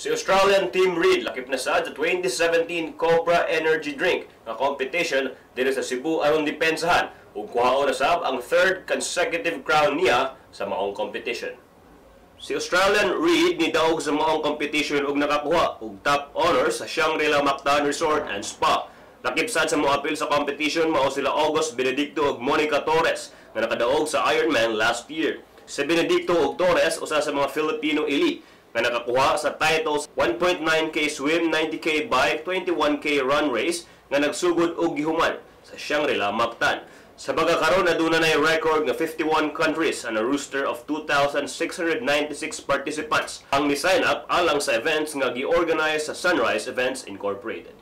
Si Australian Team Reed lakip na sa 2017 Cobra Energy Drink nga competition diri sa Cebu aron depensahan ug kuhaon na sab ang third consecutive crown niya sa maong competition. Si Australian Reed ni daog sa maong competition ug nakakuha og top honors sa Shangri-La Mactan Resort and Spa. Lakip sad sa mga apil sa competition mao sila August Benedicto ug Monica Torres nga nakadaog sa Ironman last year. Si Benedicto ug Torres usa sa mga Filipino elite nga nakakuha sa titles 1.9k swim, 90k bike, 21k run race nga nagsugod og gihuman sa Shangri-La Mactan. Sa pagkakaroon na doon na record nga 51 countries and a rooster of 2,696 participants ang ni-sign up alang sa events nga gi-organize sa Sunrise Events Incorporated.